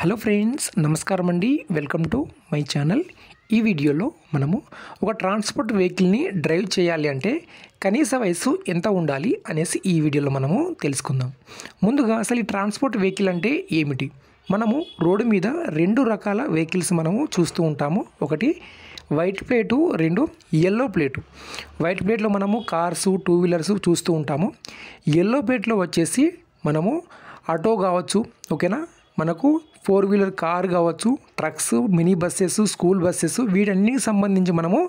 Hello friends నమస్కారం అండి. Welcome to my channel. ఈ వీడియోలో మనము ఒక ట్రాన్స్పోర్ట్ వెహికల్ని డ్రైవ్ చేయాలి అంటే కనీస వయసు ఎంత ఉండాలి అనేసి ఈ వీడియోలో మనము తెలుసుకుందాం. ముందుగా అసలు ఈ ట్రాన్స్పోర్ట్ వెహికల్ అంటే ఏమిటి? మనము రోడ్డు మీద రెండు రకాల వెహికల్స్ మనము చూస్తూ ఉంటాము. ఒకటి వైట్ ప్లేటు రెండు ఎల్లో ప్లేటు. వైట్ ప్లేట్లో మనము కార్స్ టూ వీలర్స్ చూస్తూ ఉంటాము. ఎల్లో ప్లేట్లో వచ్చేసి మనము ఆటో కావచ్చు ఓకేనా? మనకు ఫోర్ వీలర్ కార్ కావచ్చు trucks mini buses school buses వీటన్నిటికి సంబంధించి మనము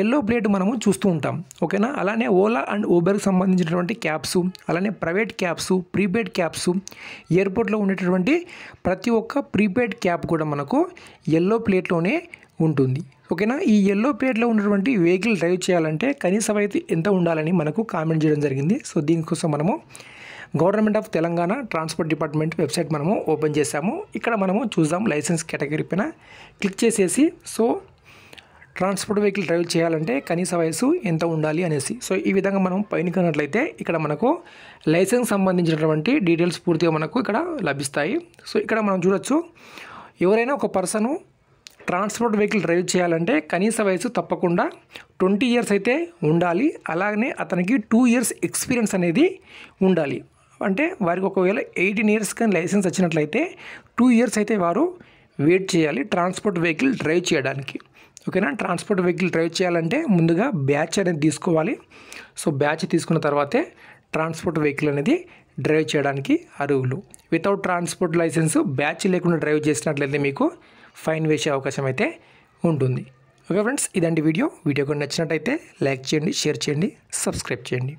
ఎల్లో ప్లేట్ మనము చూస్తూ ఉంటాం. ఓకేనా అలానే ఓలా అండ్ ఊబర్కి సంబంధించినటువంటి క్యాబ్స్ అలానే ప్రైవేట్ క్యాబ్స్ ప్రీపెయిడ్ క్యాబ్స్ ఎయిర్పోర్ట్లో ఉండేటటువంటి ప్రతి ఒక్క ప్రీపెయిడ్ క్యాబ్ కూడా మనకు ఎల్లో ప్లేట్లోనే ఉంటుంది. ఓకేనా ఈ ఎల్లో ప్లేట్లో ఉన్నటువంటి వెహికల్ డ్రైవ్ చేయాలంటే కనీసం అయితే ఎంత ఉండాలని మనకు కామెంట్ చేయడం జరిగింది. సో దీనికోసం మనము government of Telangana transport department website మనము ఓపెన్ చేసాము ఇక్కడ మనము చూద్దాం లైసెన్స్ కేటగిరీ పైన. క్లిక్ చేసేసి సో ట్రాన్స్పోర్ట్ వెహికల్ డ్రైవ్ చేయాలంటే కనీస వయసు ఎంత ఉండాలి అనేసి. సో ఈ విధంగా మనం పైన కన్నట్లయితే ఇక్కడ మనకు లైసెన్స్ సంబంధించినటువంటి డీటెయిల్స్ పూర్తిగా మనకు ఇక్కడ లభిస్తాయి. సో ఇక్కడ మనం చూడొచ్చు ఎవరైనా ఒక పర్సను ట్రాన్స్పోర్ట్ వెహికల్ డ్రైవ్ చేయాలంటే కనీస వయసు తప్పకుండా ట్వంటీ ఇయర్స్ అయితే ఉండాలి. అలాగనే అతనికి టూ ఇయర్స్ ఎక్స్పీరియన్స్ అనేది ఉండాలి. అంటే వారికి ఒకవేళ ఎయిటీన్ ఇయర్స్ కానీ లైసెన్స్ వచ్చినట్లయితే టూ ఇయర్స్ అయితే వారు వెయిట్ చేయాలి. ట్రాన్స్పోర్ట్ వెహికల్ డ్రైవ్ చేయడానికి. ఓకేనా? ట్రాన్స్పోర్ట్ వెహికల్ డ్రైవ్ చేయాలంటే ముందుగా బ్యాచ్ అనేది తీసుకోవాలి. సో బ్యాచ్ తీసుకున్న తర్వాతే ట్రాన్స్పోర్ట్ వెహికల్ అనేది డ్రైవ్ చేయడానికి అర్హులు. వితౌట్ ట్రాన్స్పోర్ట్ లైసెన్స్ బ్యాచ్ లేకుండా డ్రైవ్ చేసినట్లయితే మీకు ఫైన్ వేసే అవకాశం అయితే ఉంటుంది. ఓకే ఫ్రెండ్స్ ఇదండి వీడియో. వీడియో కూడా నచ్చినట్టయితే లైక్ చేయండి షేర్ చేయండి సబ్స్క్రైబ్ చేయండి.